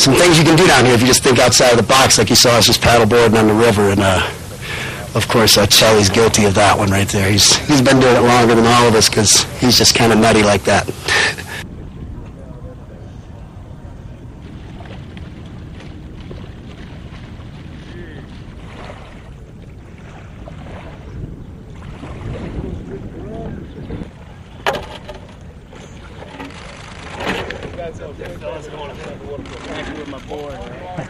some things you can do down here if you just think outside of the box, like you saw us just paddleboarding on the river. And uh, of course, uh, guilty of that one right there. He's he's been doing it longer than all of us because he's just kind of nutty like that. That's going to the water with my boy.